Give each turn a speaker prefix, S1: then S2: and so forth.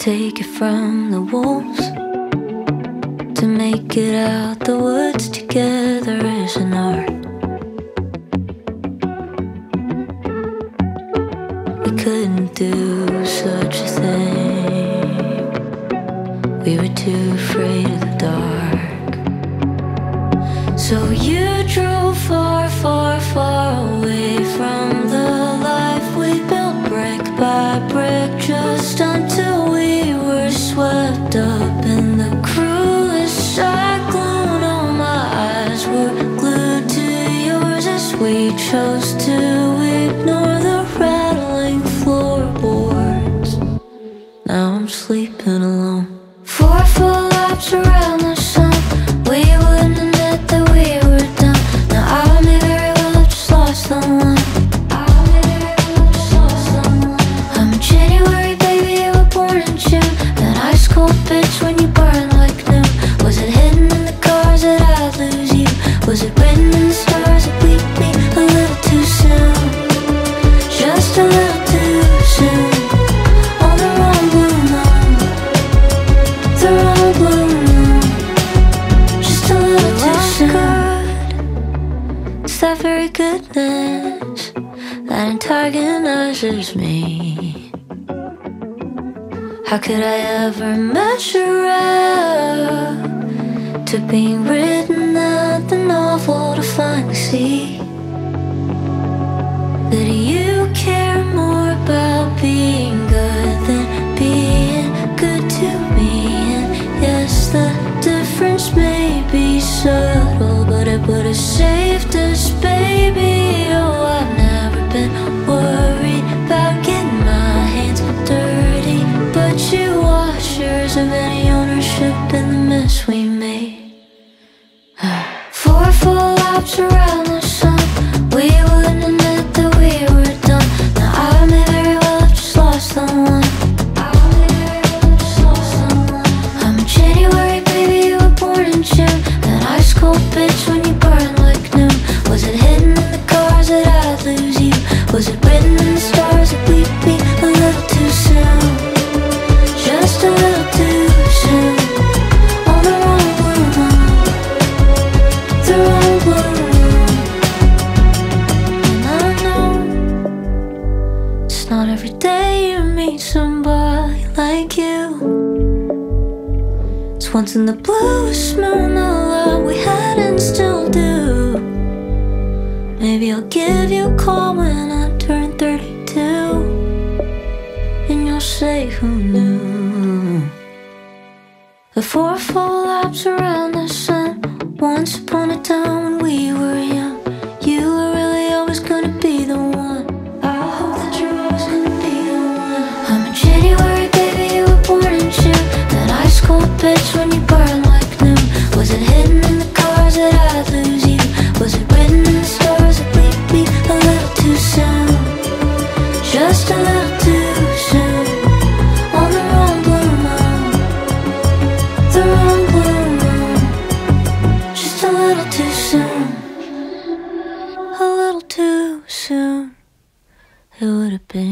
S1: take it from the wolves. To make it out the woods together is an art. We couldn't do such a thing. We were too afraid of the dark. So you drove far, far, far away from the life we built brick by brick just until we chose to ignore the rattling floorboards. Now I'm sleeping alone. Four full laps around very goodness that antagonizes me. How could I ever measure up to being written out the novel to finally see that you care more about being saved us, baby. Oh, I've never been worried about getting my hands dirty, but you of any ownership in the mess we made. Four full laps around bitch when you burn like noon. Was it hidden in the cars that I'd lose you? Was it written in the stars that we'd meet a little too soon? Just a little too soon. On the wrong moon. The wrong moon. And I know it's not every day you meet somebody like you. It's once in the bluest moon, Maybe I'll give you a call when I turn 32. And you'll say, Who knew? The four full laps around the sun. Once upon a time when we were young, you were really always gonna be the one. I hope that you're always gonna be the one. I'm a January baby, you were born in June. That ice cold bitch when you burn was it you? Was it written in the stars that leave me a little too soon? Just a little too soon On the wrong blue moon The wrong blue moon Just a little too soon A little too soon It would have been